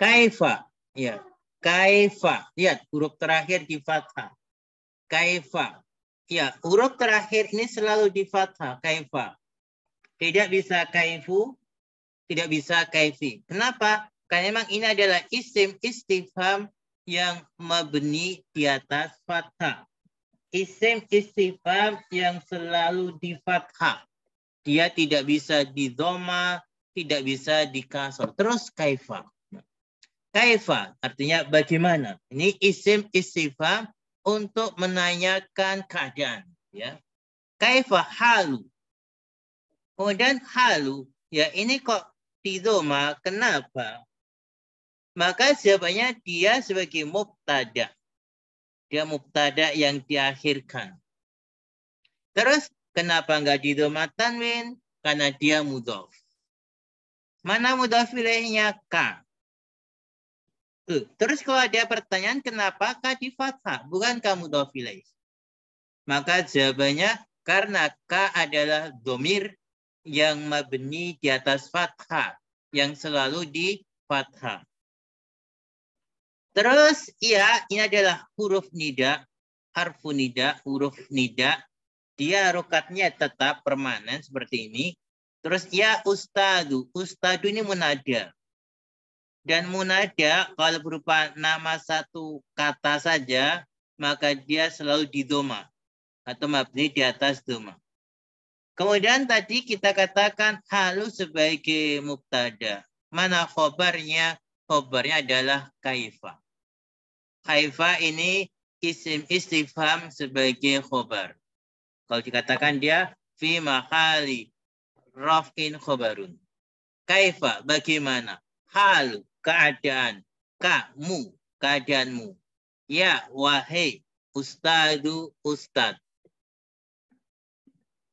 Kaifa. Ya. Kaifa. Lihat huruf terakhir di fathah. Kaifa. Ya, huruf terakhir ini selalu di fathah. Kaifa. Tidak bisa kaifu, tidak bisa kaifi. Kenapa? Karena memang ini adalah isim istifham yang mabni di atas fathah. Isim istifham yang selalu di fathah. Dia tidak bisa di doma, tidak bisa di kasor. Terus kaifa. Kaifa artinya bagaimana. Ini isim istifham untuk menanyakan keadaan. Ya. Kaifa halu. Kemudian halu. Ya ini kok tidoma. Kenapa? Maka jawabannya dia sebagai mubtada. Dia mubtada yang diakhirkan. Terus kenapa enggak di doma tanwin? Karena dia mudhof. Mana mudhof ilaihnya? Terus kalau ada pertanyaan kenapa K di fathah? Bukan kamu ilaih. Maka jawabannya karena K adalah domir yang mabni di atas fathah. Yang selalu di fathah. Terus ya ini adalah huruf nida, harfu nida, huruf nida. Dia rokatnya tetap permanen seperti ini. Terus ya ustadu, ustadu ini munada. Dan munada kalau berupa nama satu kata saja, maka dia selalu di doma atau mabni di atas doma. Kemudian tadi kita katakan halu sebagai mubtada. Mana khobarnya? Khobarnya adalah kaifa. Kaifa ini isim istifham sebagai khobar. Kalau dikatakan dia fi mahali rafin khobarun. Kaifa, bagaimana? Hal, keadaan. Kamu, keadaanmu. Ya, wahai ustadu ustad.